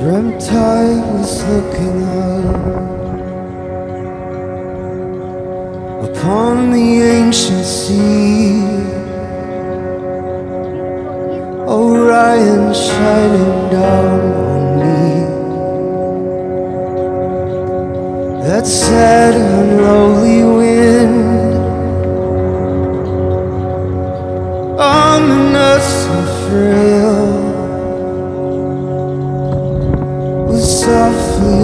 Dreamt I was looking out upon the ancient sea. Orion shining down on me. That sad, and unruly wind, ominous and frail. Softly